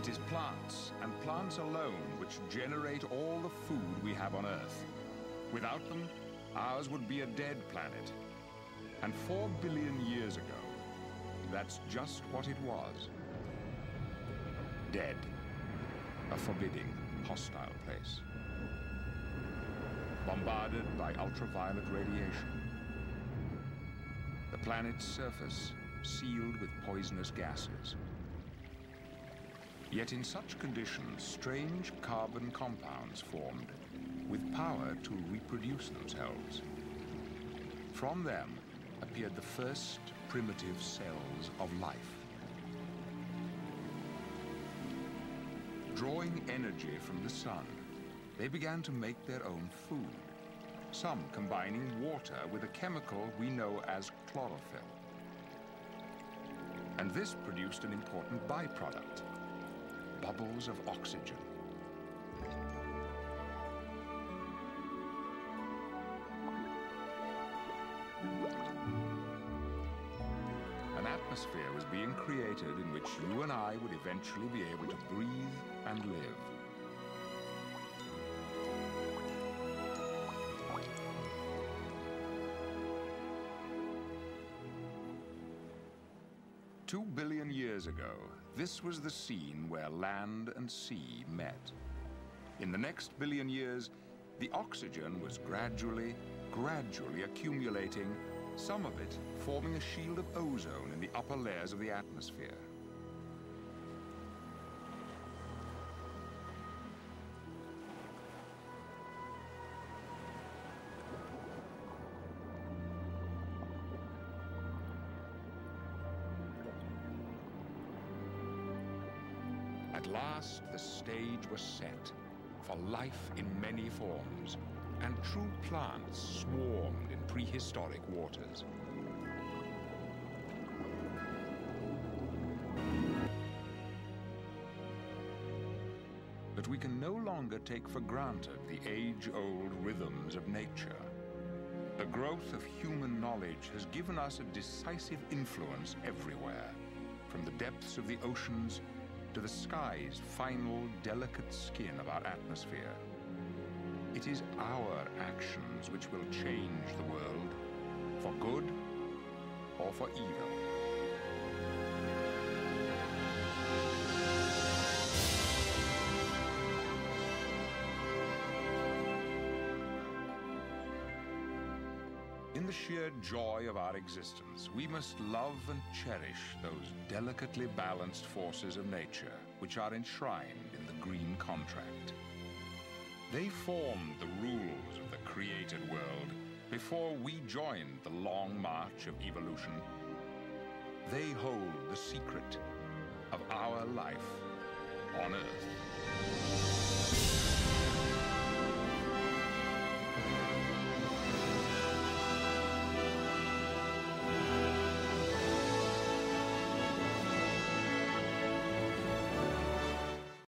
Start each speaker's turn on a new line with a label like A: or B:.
A: It is plants, and plants alone, which generate all the food we have on Earth. Without them, ours would be a dead planet. And four billion years ago, that's just what it was. Dead. A forbidding, hostile place. Bombarded by ultraviolet radiation. The planet's surface sealed with poisonous gases. Yet in such conditions, strange carbon compounds formed with power to reproduce themselves. From them appeared the first primitive cells of life. Drawing energy from the sun, they began to make their own food, some combining water with a chemical we know as chlorophyll. And this produced an important byproduct, bubbles of oxygen. An atmosphere was being created in which you and I would eventually be able to breathe and live. Two billion years ago, this was the scene where land and sea met. In the next billion years, the oxygen was gradually, gradually accumulating, some of it forming a shield of ozone in the upper layers of the atmosphere. At last, the stage was set for life in many forms, and true plants swarmed in prehistoric waters. But we can no longer take for granted the age-old rhythms of nature. The growth of human knowledge has given us a decisive influence everywhere, from the depths of the oceans to the sky's final, delicate skin of our atmosphere. It is our actions which will change the world, for good or for evil. The sheer joy of our existence, we must love and cherish those delicately balanced forces of nature which are enshrined in the green contract. They formed the rules of the created world before we joined the long march of evolution. They hold the secret of our life on Earth.